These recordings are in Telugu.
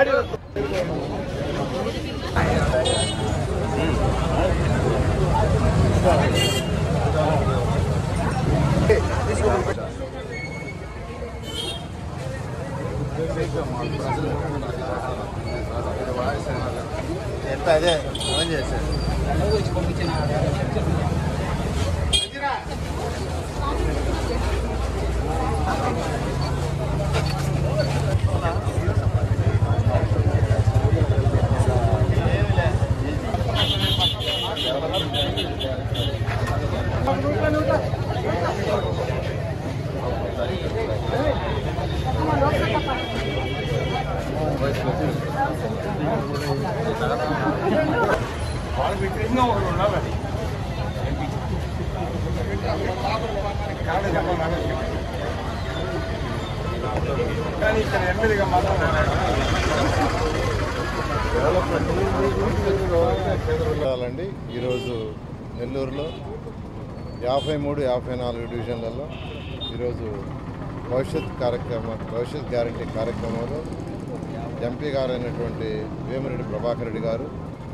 ఎంత అండి ఈరోజు నెల్లూరులో యాభై మూడు యాభై నాలుగు డివిజన్లలో ఈరోజు భవిష్యత్ కార్యక్రమం భవిష్యత్ గ్యారంటీ కార్యక్రమంలో ఎంపీ గారు అయినటువంటి వేమిరెడ్డి ప్రభాకర్ రెడ్డి గారు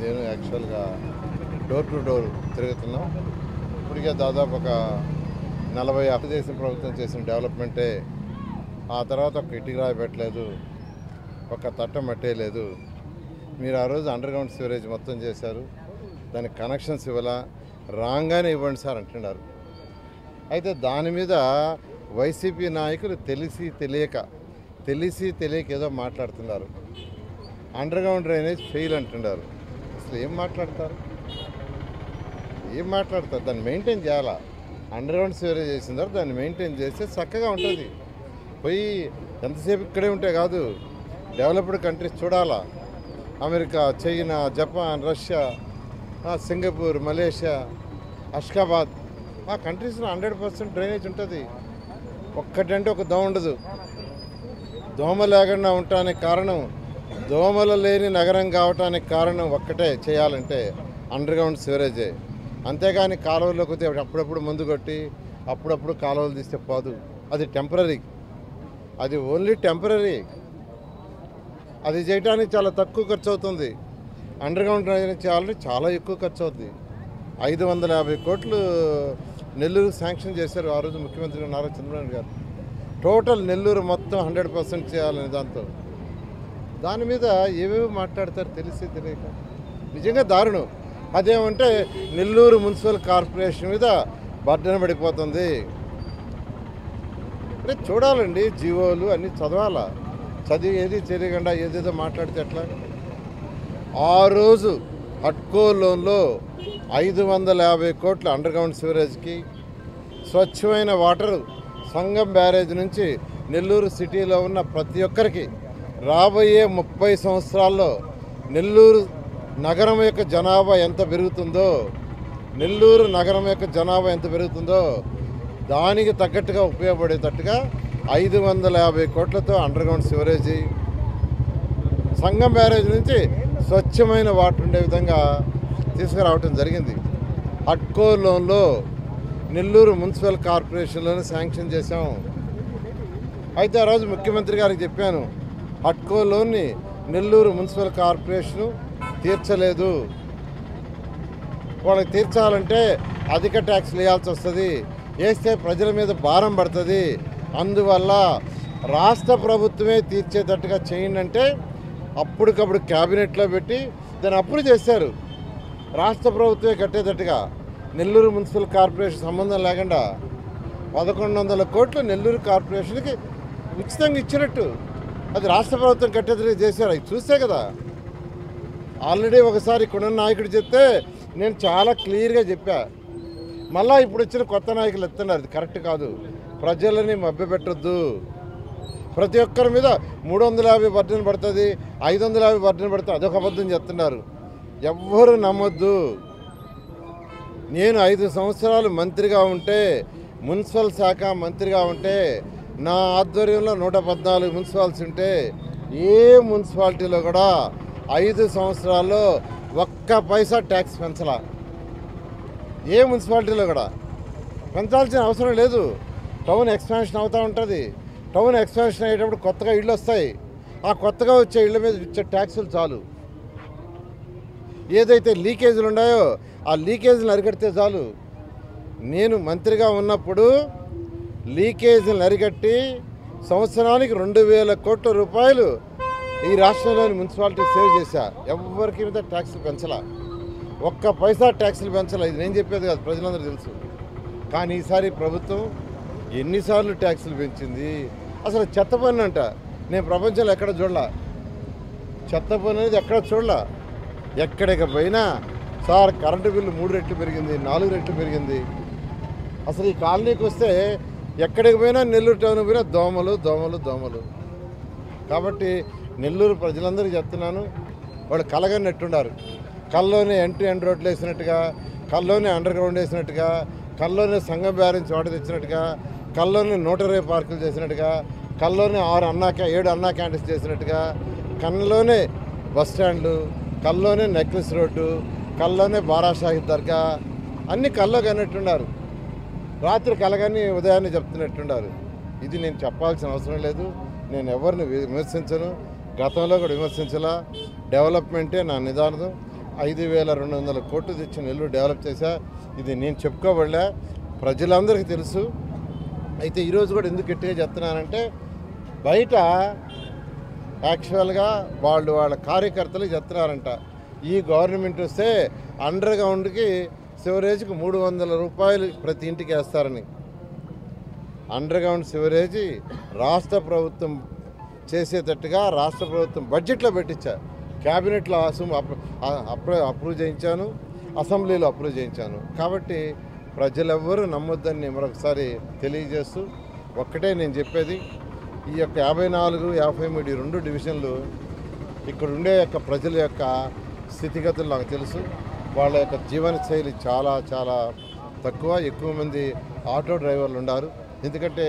నేను యాక్చువల్గా డోర్ టు డోర్ తిరుగుతున్నాం. ఇప్పటికే దాదాపు ఒక నలభై దేశం ప్రభుత్వం చేసిన డెవలప్మెంటే ఆ తర్వాత ఒక ఇటుక రాయి పెట్టలేదు ఒక తట్ట మట్టేయలేదు మీరు ఆ రోజు అండర్ గ్రౌండ్ సివరేజ్ మొత్తం చేశారు దానికి కనెక్షన్స్ ఇవ్వాలా? రాంగానే ఇవ్వండి సార్ అంటున్నారు. అయితే దాని మీద వైసీపీ నాయకులు తెలిసి తెలియక తెలిసి తెలియక ఏదో మాట్లాడుతున్నారు. అండర్ గ్రౌండ్ డ్రైనేజ్ ఫెయిల్ అంటున్నారు. అసలు ఏం మాట్లాడతారు? ఏం మాట్లాడతారు? దాన్ని మెయింటైన్ చేయాలా? అండర్గ్రౌండ్ సివరేజ్ చేసిన తర్వాత దాన్ని మెయింటైన్ చేస్తే చక్కగా ఉంటుంది. పోయి ఎంతసేపు ఇక్కడే ఉంటే కాదు డెవలప్డ్ కంట్రీస్ చూడాలా? America China Japan Russia Singapore Malaysia Ashgabat. ఆ కంట్రీస్లో హండ్రెడ్ పర్సెంట్ డ్రైనేజ్ ఉంటుంది. ఒక్కటంటే ఒక దోమ ఉండదు. దోమ లేకుండా ఉండటానికి కారణం దోమలు లేని నగరం కావటానికి కారణం ఒక్కటే చేయాలంటే అండర్గ్రౌండ్ సివరేజే అంతేగాని కాలువలోకి వస్తే అప్పుడప్పుడు ముందు కొట్టి అప్పుడప్పుడు కాలువలు తీస్తే పోదు. అది టెంపరీ అది ఓన్లీ టెంపరీ అది చేయడానికి చాలా తక్కువ ఖర్చు అవుతుంది. అండర్ గ్రౌండ్ డ్రైనేజ్ చేయాలంటే చాలా ఎక్కువ ఖర్చు అవుతుంది ఐదు వందల యాభై కోట్లు నెల్లూరు శాంక్షన్ చేశారు ఆ రోజు ముఖ్యమంత్రి నారా చంద్రబాబు గారు. టోటల్ నెల్లూరు మొత్తం హండ్రెడ్ పర్సెంట్ చేయాలని దాంతో. దాని మీద ఏవేవి మాట్లాడతారు తెలిసి తెలియక. నిజంగా దారుణం. అదేమంటే నెల్లూరు మున్సిపల్ కార్పొరేషన్ మీద బర్డన పడిపోతుంది. అంటే చూడాలండి జీవోలు అన్నీ చదవాలా? చదివి ఏది తెలియకుండా ఏదేదో మాట్లాడితే ఎట్లా? ఆ రోజు హట్కో లోన్లో ఐదు వందల యాభై కోట్లు అండర్ గ్రౌండ్ సివరేజ్కి స్వచ్ఛమైన వాటర్ సంగం బ్యారేజ్ నుంచి నెల్లూరు సిటీలో ఉన్న ప్రతి ఒక్కరికి రాబోయే ముప్పై సంవత్సరాల్లో నెల్లూరు నగరం యొక్క జనాభా ఎంత పెరుగుతుందో నెల్లూరు నగరం యొక్క జనాభా ఎంత పెరుగుతుందో దానికి తగ్గట్టుగా ఉపయోగపడేటట్టుగా ఐదు వందల యాభై కోట్లతో underground sewerage Sangam barrage నుంచి స్వచ్ఛమైన వాటర్ ఉండే విధంగా తీసుకురావటం జరిగింది. హట్కో లోన్లో నెల్లూరు మున్సిపల్ కార్పొరేషన్లోనే శాంక్షన్ చేశాం. అయితే ఆ రోజు ముఖ్యమంత్రి గారికి చెప్పాను హట్కో లోన్ని నెల్లూరు మున్సిపల్ కార్పొరేషను తీర్చలేదు. వాళ్ళకి తీర్చాలంటే అధిక ట్యాక్స్ వేయాల్సి వస్తుంది. వేస్తే ప్రజల మీద భారం పడుతుంది. అందువల్ల రాష్ట్ర ప్రభుత్వమే తీర్చేటట్టుగా చేయండి అంటే అప్పటికప్పుడు క్యాబినెట్లో పెట్టి దాన్ని అప్పుడు చేశారు రాష్ట్ర ప్రభుత్వమే కట్టేటట్టుగా నెల్లూరు మున్సిపల్ కార్పొరేషన్ సంబంధం లేకుండా పదకొండు వందల కోట్లు నెల్లూరు కార్పొరేషన్కి ఉచితంగా ఇచ్చినట్టు. అది రాష్ట్ర ప్రభుత్వం కట్టేటట్టుగా చేశారు. అవి చూస్తే కదా. ఆల్రెడీ ఒకసారి ఇక్కడ నాయకుడు చెప్తే నేను చాలా క్లియర్గా చెప్పా. మళ్ళీ ఇప్పుడు వచ్చిన కొత్త నాయకులు ఎత్తున్నారు. అది కరెక్ట్ కాదు. ప్రజలని మభ్యపెట్టొద్దు. ప్రతి ఒక్కరి మీద మూడు వందల యాభై బర్డెన్ పడుతుంది ఐదు వందల యాభై బర్డెన్ పడుతుంది అదొక అబద్ధం చెప్తున్నారు. ఎవ్వరు నమ్మొద్దు. నేను ఐదు సంవత్సరాలు మంత్రిగా ఉంటే మున్సిపల్ శాఖ మంత్రిగా ఉంటే నా ఆధ్వర్యంలో నూట పద్నాలుగు మున్సిపాలిటీ ఉంటే ఏ మున్సిపాలిటీలో కూడా ఐదు సంవత్సరాల్లో ఒక్క పైసా ట్యాక్స్ పెంచాల. ఏ మున్సిపాలిటీలో కూడా. పెంచాల్సిన అవసరం లేదు. టౌన్ ఎక్స్పాన్షన్ అవుతూ ఉంటుంది. టౌన్ ఎక్స్పాన్షన్ అయ్యేటప్పుడు కొత్తగా ఇళ్ళు వస్తాయి. ఆ కొత్తగా వచ్చే ఇళ్ళ మీద ఇచ్చే ట్యాక్సులు చాలు. ఏదైతే లీకేజీలు ఉన్నాయో ఆ లీకేజీలు అరికడితే చాలు. నేను మంత్రిగా ఉన్నప్పుడు లీకేజీలను అరికట్టి సంవత్సరానికి రెండు వేల కోట్ల రూపాయలు ఈ రాష్ట్రంలోని మున్సిపాలిటీ సేవ్ చేశా. ఎవరికి మీద ట్యాక్సులు పెంచలా. ఒక్క పైసా ట్యాక్సులు పెంచలా. ఇది నేను చెప్పేది కాదు ప్రజలందరూ తెలుసు. కానీ ఈసారి ప్రభుత్వం ఎన్నిసార్లు ట్యాక్సులు పెంచింది? అసలు చెత్త పన్ను అంట. నేను ప్రపంచంలో ఎక్కడ చూడలా. చెత్త పన్ను అనేది ఎక్కడ చూడలా. ఎక్కడికి పోయినా సార్ కరెంటు బిల్లు మూడు రెట్లు పెరిగింది నాలుగు రెట్లు పెరిగింది. అసలు ఈ కాలనీకి వస్తే ఎక్కడికి పోయినా నెల్లూరు టౌన్కి పోయినా దోమలు దోమలు దోమలు. కాబట్టి నెల్లూరు ప్రజలందరికీ చెప్తున్నాను వాళ్ళు కలగనట్టున్నారు కల్లోనే ఎంట్రీ ఎండ్ రోడ్లు వేసినట్టుగా కల్లోనే అండర్ గ్రౌండ్ వేసినట్టుగా కల్లోనే సంఘం బ్యారెన్స్ చోట తెచ్చినట్టుగా కల్లోనే నూట ఇరవై పార్కులు చేసినట్టుగా కల్లోనే ఆరు అన్నా ఏడు అన్నా క్యాంటీన్స్ చేసినట్టుగా కన్నులోనే బస్ స్టాండ్లు కల్లోనే నెక్లెస్ రోడ్డు కల్లోనే బారాషాహిద్ దర్గా అన్ని కల్లో కన్నట్టున్నారు రాత్రి కలగని ఉదయాన్నే చెప్తున్నట్టున్నారు ఇది నేను చెప్పాల్సిన అవసరం లేదు. నేను ఎవరిని విమర్శించను. గతంలో కూడా విమర్శించలా. డెవలప్మెంటే నా నిదానం ఐదు వేల రెండు వందల కోట్లు తెచ్చి నెల్లూరు డెవలప్ చేశా. ఇది నేను చెప్పుకోబడలే. ప్రజలందరికీ తెలుసు. అయితే ఈరోజు కూడా ఎందుకు గట్టిగా చెప్తున్నానంటే బయట యాక్చువల్గా వాళ్ళు వాళ్ళ కార్యకర్తలు చెప్తున్నారంట. ఈ గవర్నమెంట్ వస్తే అండర్గ్రౌండ్కి సివరేజ్కి మూడు వందల రూపాయలు ప్రతి ఇంటికి వేస్తారని. అండర్ గ్రౌండ్ సివరేజ్ రాష్ట్ర ప్రభుత్వం చేసేటట్టుగా రాష్ట్ర ప్రభుత్వం బడ్జెట్లో పెట్టించా. క్యాబినెట్లో అసలు అప్రూవ్ అప్రూవ్ చేయించాను అసెంబ్లీలో అప్రూవ్ చేయించాను. కాబట్టి ప్రజలెవ్వరూ నమ్మొద్దని మరొకసారి తెలియజేస్తూ ఒక్కటే నేను చెప్పేది. ఈ యొక్క యాభై నాలుగు యాభై మూడు రెండు డివిజన్లు ఇక్కడ ఉండే యొక్క ప్రజల యొక్క స్థితిగతులు నాకు తెలుసు. వాళ్ళ యొక్క జీవనశైలి చాలా చాలా తక్కువ. ఎక్కువ మంది ఆటో డ్రైవర్లు ఉన్నారు ఎందుకంటే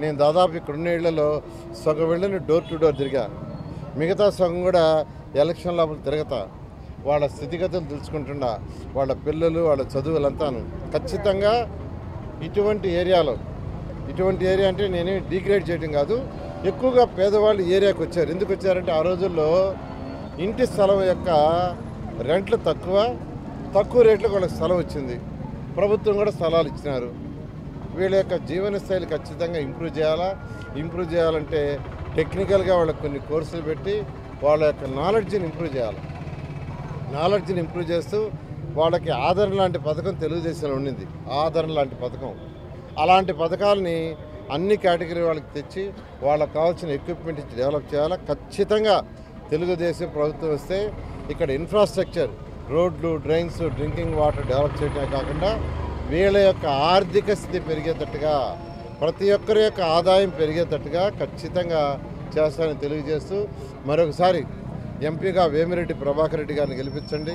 నేను దాదాపు ఇక్కడ ఇళ్ళలో సగం వెళ్ళని డోర్ టు డోర్ తిరిగా. మిగతా సగం కూడా ఎలక్షన్ లోపల తిరగతా. వాళ్ళ స్థితిగతులు తెలుసుకుంటున్నా. వాళ్ళ పిల్లలు వాళ్ళ చదువులంతాను. ఖచ్చితంగా ఇటువంటి ఏరియాలో ఇటువంటి ఏరియా అంటే నేనే డిగ్రేడ్ చేయడం కాదు. ఎక్కువగా పేదవాళ్ళు ఏరియాకి వచ్చారు. ఎందుకు వచ్చారంటే ఆ రోజుల్లో ఇంటి స్థలం యొక్క రెంట్లు తక్కువ తక్కువ రేట్లకు వాళ్ళకి స్థలం వచ్చింది. ప్రభుత్వం కూడా స్థలాలు ఇచ్చినారు. వీళ్ళ యొక్క జీవన శైలి ఖచ్చితంగా ఇంప్రూవ్ చేయాలా? ఇంప్రూవ్ చేయాలంటే టెక్నికల్గా వాళ్ళకి కొన్ని కోర్సులు పెట్టి వాళ్ళ యొక్క నాలెడ్జ్ని ఇంప్రూవ్ చేయాలి. నాలెడ్జ్ని ఇంప్రూవ్ చేస్తూ వాళ్ళకి ఆదరణ లాంటి పథకం తెలుగుదేశంలో ఉండింది. ఆదరణ లాంటి పథకం. అలాంటి పథకాలని అన్ని కేటగిరీ వాళ్ళకి తెచ్చి వాళ్ళకి కావాల్సిన ఎక్విప్మెంట్ ఇచ్చి డెవలప్ చేయాలా? ఖచ్చితంగా తెలుగుదేశం ప్రభుత్వం వస్తే ఇక్కడ ఇన్ఫ్రాస్ట్రక్చర్ రోడ్లు డ్రైన్స్ డ్రింకింగ్ వాటర్ డెవలప్ చేయడమే కాకుండా వీళ్ళ యొక్క ఆర్థిక స్థితి పెరిగేటట్టుగా ప్రతి ఒక్కరి యొక్క ఆదాయం పెరిగేటట్టుగా ఖచ్చితంగా చేస్తానని తెలియజేస్తూ మరొకసారి ఎంపీగా వేమిరెడ్డి ప్రభాకర్ రెడ్డి గారిని గెలిపించండి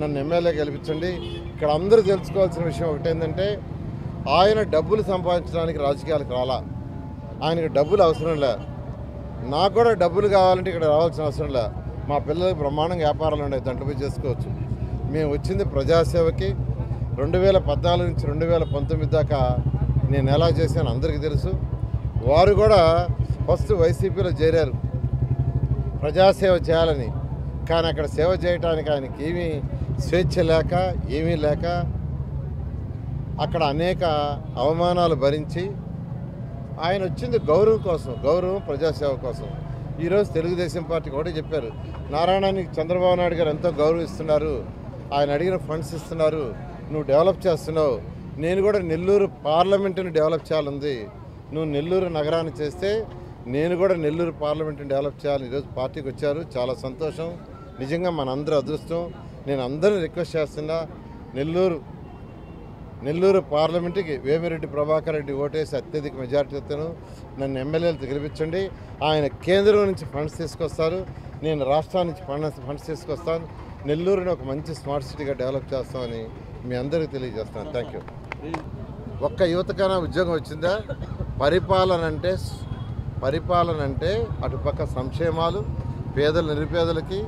నన్ను ఎమ్మెల్యే గెలిపించండి. ఇక్కడ అందరూ తెలుసుకోవాల్సిన విషయం ఒకటేంటంటే ఆయన డబ్బులు సంపాదించడానికి రాజకీయాలకు రాలా. ఆయనకు డబ్బులు అవసరం లే. నాకు కూడా డబ్బులు కావాలంటే ఇక్కడ రావాల్సిన అవసరం లే. మా పిల్లలకు బ్రహ్మాండంగా వ్యాపారాలు ఉన్నాయి దంటపై చేసుకోవచ్చు. మేము వచ్చింది ప్రజాసేవకి రెండు వేల పద్నాలుగు నుంచి రెండు వేల పంతొమ్మిది దాకా నేను ఎలా చేశాను అందరికీ తెలుసు. వారు కూడా ఫస్ట్ వైసీపీలో చేరారు. ప్రజాసేవ చేయాలని. కానీ అక్కడ సేవ చేయడానికి ఆయనకి ఏమీ స్వేచ్ఛ లేక ఏమీ లేక అక్కడ అనేక అవమానాలు భరించి ఆయన వచ్చింది గౌరవం కోసం గౌరవం ప్రజాసేవ కోసం. ఈరోజు తెలుగుదేశం పార్టీ కూడా చెప్పారు. నారాయణానికి చంద్రబాబు నాయుడు గారు ఎంతో గౌరవిస్తున్నారు. ఆయన అడిగిన ఫండ్స్ ఇస్తున్నారు. నువ్వు డెవలప్ చేస్తున్నావు. నేను కూడా నెల్లూరు పార్లమెంటుని డెవలప్ చేయాలంది. నువ్వు నెల్లూరు నగరాన్ని చేస్తే నేను కూడా నెల్లూరు పార్లమెంట్ని డెవలప్ చేయాలని ఈరోజు పార్టీకి వచ్చారు. చాలా సంతోషం. నిజంగా మనందరూ అదృష్టం. నేను అందరిని రిక్వెస్ట్ చేస్తున్నా నెల్లూరు నెల్లూరు పార్లమెంటుకి వేమిరెడ్డి ప్రభాకర్ రెడ్డి ఓటేసి అత్యధిక మెజార్టీతో నన్ను ఎమ్మెల్యేలు గెలిపించండి. ఆయన కేంద్రం నుంచి ఫండ్స్ తీసుకొస్తారు. నేను రాష్ట్రం నుంచి ఫండ్స్ ఫండ్స్ తీసుకొస్తాను. నెల్లూరుని ఒక మంచి స్మార్ట్ సిటీగా డెవలప్ చేస్తామని మీ అందరికీ తెలియజేస్తాను. థ్యాంక్ యూ ఒక్క యువతకైనా ఉద్యోగం వచ్చిందా? పరిపాలన అంటే పరిపాలన అంటే అటుపక్క సంక్షేమాలు పేదల నిరుపేదలకి.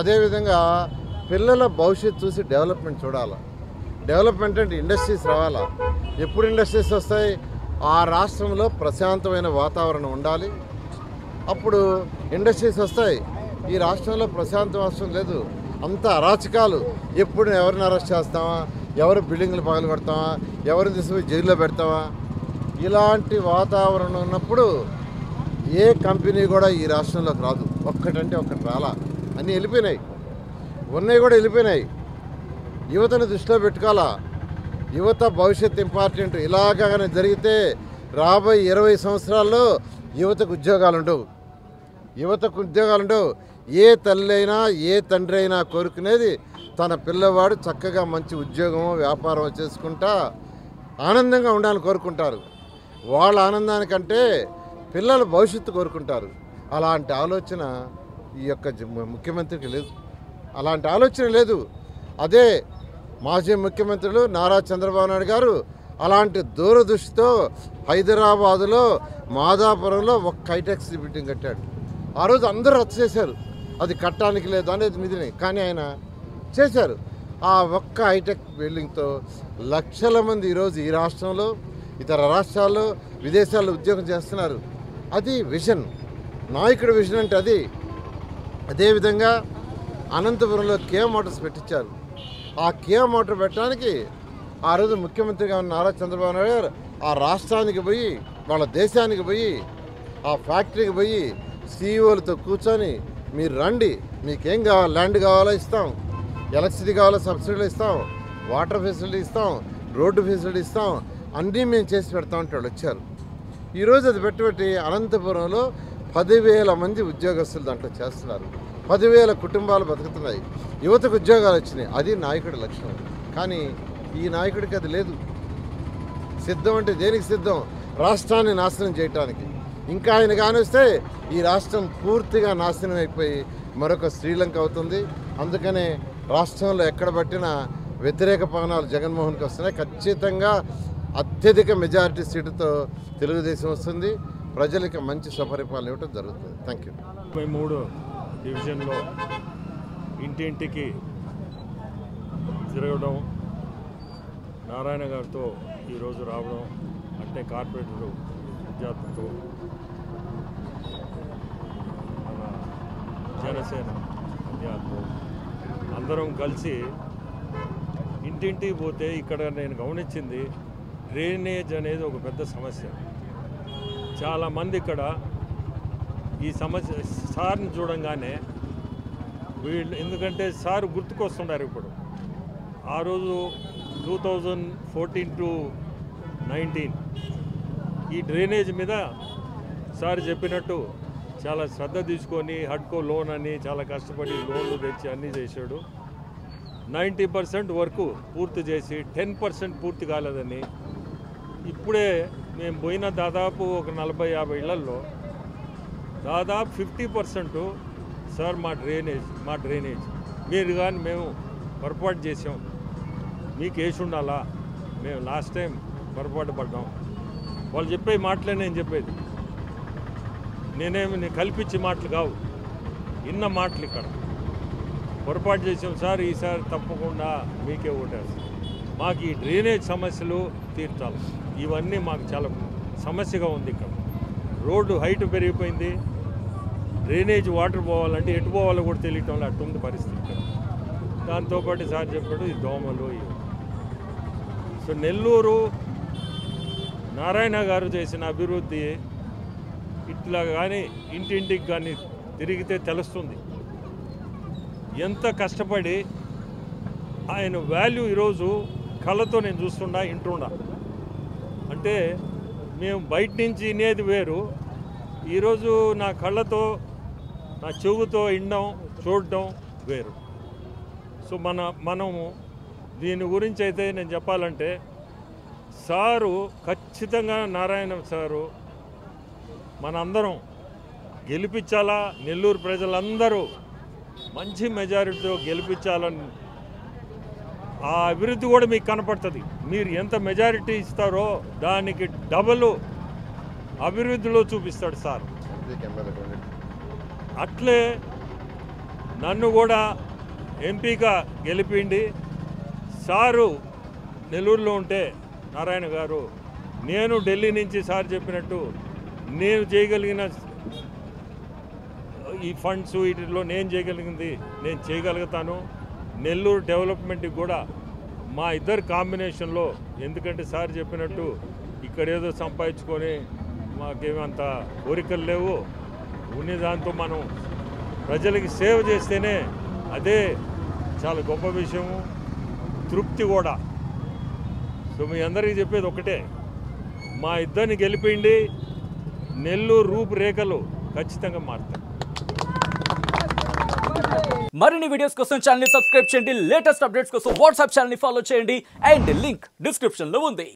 అదేవిధంగా పిల్లల భవిష్యత్తు చూసి డెవలప్మెంట్ చూడాలి? డెవలప్మెంట్ అంటే ఇండస్ట్రీస్ రావాలా? ఎప్పుడు ఇండస్ట్రీస్ వస్తాయి? ఆ రాష్ట్రంలో ప్రశాంతమైన వాతావరణం ఉండాలి. అప్పుడు ఇండస్ట్రీస్ వస్తాయి. ఈ రాష్ట్రంలో ప్రశాంత రాష్ట్రం లేదు. అంత అరాచకాలు. ఎప్పుడు ఎవరిని అరెస్ట్ చేస్తామా? ఎవరు బిల్డింగ్లు పగలు పెడతామా ఎవరిని తీసుకుపోయి జైల్లో పెడతామా? ఇలాంటి వాతావరణం ఉన్నప్పుడు ఏ కంపెనీ కూడా ఈ రాష్ట్రంలోకి రాదు. ఒక్కటంటే ఒక్కటి రాలా. అన్నీ వెళ్ళిపోయినాయి. ఉన్నాయి కూడా వెళ్ళిపోయినాయి. యువతను దృష్టిలో పెట్టుకోవాలా? యువత భవిష్యత్ ఇంపార్టెంట్ ఇలాగనే జరిగితే రాబోయే ఇరవై సంవత్సరాల్లో యువతకు ఉద్యోగాలు ఉండవు. యువతకు ఉద్యోగాలు ఉండవు. ఏ తల్లి అయినా ఏ తండ్రి అయినా కోరుకునేది తన పిల్లవాడు చక్కగా మంచి ఉద్యోగం వ్యాపారం చేసుకుంటా ఆనందంగా ఉండాలని కోరుకుంటారు. వాళ్ళ ఆనందానికంటే పిల్లల భవిష్యత్తు కోరుకుంటారు. అలాంటి ఆలోచన ఈ యొక్క జ- ముఖ్యమంత్రికి లేదు. అలాంటి ఆలోచన లేదు. అదే మాజీ ముఖ్యమంత్రులు నారా చంద్రబాబు నాయుడు గారు అలాంటి దూరదృష్టితో హైదరాబాదులో మాదాపురంలో ఒక హైటెక్స్ బిల్డింగ్ కట్టాడు. ఆ రోజు అందరూ రద్దు చేశారు. అది కట్టడానికి లేదు అనేది మీదిని కానీ ఆయన చేశారు. ఆ ఒక్క హైటెక్ బిల్డింగ్తో లక్షల మంది ఈరోజు ఈ రాష్ట్రంలో ఇతర రాష్ట్రాల్లో విదేశాల్లో ఉద్యోగం చేస్తున్నారు. అది విజన్. నాయకుడి విజన్ అంటే అది. అదేవిధంగా అనంతపురంలో కేఎం మోటార్స్ పెట్టించారు. ఆ కేఎం మోటార్ పెట్టడానికి ఆ రోజు ముఖ్యమంత్రిగా ఉన్న నారా చంద్రబాబు నాయుడు గారు ఆ రాష్ట్రానికి పోయి వాళ్ళ దేశానికి పోయి ఆ ఫ్యాక్టరీకి పోయి సీఈఓలతో కూర్చొని మీరు రండి. మీకేం కావాలి? ల్యాండ్ కావాలో? ఇస్తాం. ఎలక్ట్రిసిటీ కావాలో? సబ్సిడీలు ఇస్తాం. వాటర్ ఫెసిలిటీ ఇస్తాం. రోడ్డు ఫెసిలిటీ ఇస్తాం. అన్నీ మేము చేసి పెడతాం అంటే వాళ్ళు వచ్చారు ఈరోజు అది పెట్టుబెట్టి అనంతపురంలో పదివేల మంది ఉద్యోగస్తులు దాంట్లో చేస్తున్నారు. పదివేల కుటుంబాలు బతుకుతున్నాయి. యువతకు ఉద్యోగాలు వచ్చినాయి. అది నాయకుడి లక్షణం. కానీ ఈ నాయకుడికి అది లేదు. సిద్ధం అంటే దేనికి సిద్ధం? రాష్ట్రాన్ని నాశనం చేయటానికి. ఇంకా ఆయన కానిస్తే ఈ రాష్ట్రం పూర్తిగా నాశనం అయిపోయి మరొక శ్రీలంక అవుతుంది. అందుకనే రాష్ట్రంలో ఎక్కడ పట్టినా వ్యతిరేక పవనాలు జగన్మోహన్కి వస్తున్నాయి. ఖచ్చితంగా అత్యధిక మెజారిటీ సీటుతో తెలుగుదేశం వస్తుంది. ప్రజలకి మంచి సపరిపాలన ఇవ్వడం జరుగుతుంది. Thank you. ముప్పై మూడు డివిజన్లో ఇంటింటికి తిరగడం నారాయణ గారితో ఈరోజు రావడం అంటే కార్పొరేటర్ విద్యార్థులతో మన జనసేన అందరం కలిసి ఇంటింటికి పోతే ఇక్కడ నేను గమనించింది డ్రైనేజ్ అనేది ఒక పెద్ద సమస్య. చాలామంది ఇక్కడ ఈ సమస్య సార్ని చూడంగానే వీళ్ళు ఎందుకంటే సార్ గుర్తుకొస్తున్నారు ఇప్పుడు. ఆ రోజు two thousand fourteen to nineteen ఈ డ్రైనేజ్ మీద సార్ చెప్పినట్టు చాలా శ్రద్ధ తీసుకొని హడ్కో లోన్ అని చాలా కష్టపడి లోన్లు తెచ్చి అన్నీ చేశాడు. నైంటీ పర్సెంట్ వరకు పూర్తి చేసి టెన్ పర్సెంట్ పూర్తి కాలేదని. ఇప్పుడే మేము పోయిన దాదాపు ఒక నలభై యాభై ఇళ్ళల్లో దాదాపు ఫిఫ్టీ పర్సెంట్ సార్ మా డ్రైనేజ్ మా డ్రైనేజ్. మీరు కానీ మేము పొరపాటు చేసాం మీకు వేసి ఉండాలా? మేము లాస్ట్ టైం పొరపాటు పడ్డాం. వాళ్ళు చెప్పే మాటలే నేను చెప్పేది. నేనేమి నేను కల్పించే మాటలు కావు. ఇన్న మాటలు ఇక్కడ. పొరపాటు చేసాం సార్ ఈసారి తప్పకుండా మీకే ఓటేస్తాం. మాకు ఈ డ్రైనేజ్ సమస్యలు తీర్చాలి. ఇవన్నీ మాకు చాలా సమస్యగా ఉంది ఇక్కడ. రోడ్డు హైట్ పెరిగిపోయింది. డ్రైనేజ్ వాటర్ పోవాలంటే ఎటు పోవాలో కూడా తెలియటం వల్ల అట్టుంది పరిస్థితి ఇక్కడ. దాంతోపాటు సార్ చెప్పాడు ఈ దోమలు ఇవి. సో నెల్లూరు నారాయణ గారు చేసిన అభివృద్ధి ఇట్లా కానీ ఇంటింటికి కానీ తిరిగితే తెలుస్తుంది. ఎంత కష్టపడి ఆయన వాల్యూ ఈరోజు కళ్ళతో నేను చూస్తుండా ఇంటుండా అంటే మేము బయట నుంచి వినేది వేరు. ఈరోజు నా కళ్ళతో నా చెవుతో ఇండం చూడడం వేరు. సో మన మనము దీని గురించి అయితే నేను చెప్పాలంటే సారు ఖచ్చితంగా నారాయణ సారు మనందరం గెలిపించాలా? నెల్లూరు ప్రజలందరూ మంచి మెజారిటీతో గెలిపించాలని ఆ అభివృద్ధి కూడా మీకు కనపడుతుంది. మీరు ఎంత మెజారిటీ ఇస్తారో దానికి డబల్ అభివృద్ధిలో చూపిస్తాడు సార్. అట్లే నన్ను కూడా ఎంపీగా గెలిపిండి సారు నెల్లూరులో ఉంటే నారాయణ గారు నేను ఢిల్లీ నుంచి సార్ చెప్పినట్టు నేను చేయగలిగిన ఈ ఫండ్స్ వీటిలో నేను చేయగలిగింది నేను చేయగలుగుతాను. నెల్లూరు డెవలప్మెంట్కి కూడా మా ఇద్దరు కాంబినేషన్లో ఎందుకంటే సార్ చెప్పినట్టు ఇక్కడ ఏదో సంపాదించుకొని మాకేమంత అంత కోరికలు లేవు. ఉన్న దాంతో మనం ప్రజలకి సేవ చేస్తేనే అదే చాలా గొప్ప విషయము తృప్తి కూడా. సో మీ అందరికీ చెప్పేది ఒకటే మా ఇద్దరిని గెలిపిండి నెల్లూరు రూపురేఖలు ఖచ్చితంగా మారుతాయి. మరిన్ని వీడియోస్ కోసం ఛానల్ సబ్స్క్రైబ్ చేయండి. లేటెస్ట్ అప్డేట్స్ కోసం వాట్సాప్ ఛానల్ ఫాలో చేయండి. అండ్ లింక్ డిస్క్రిప్షన్లో ఉంది.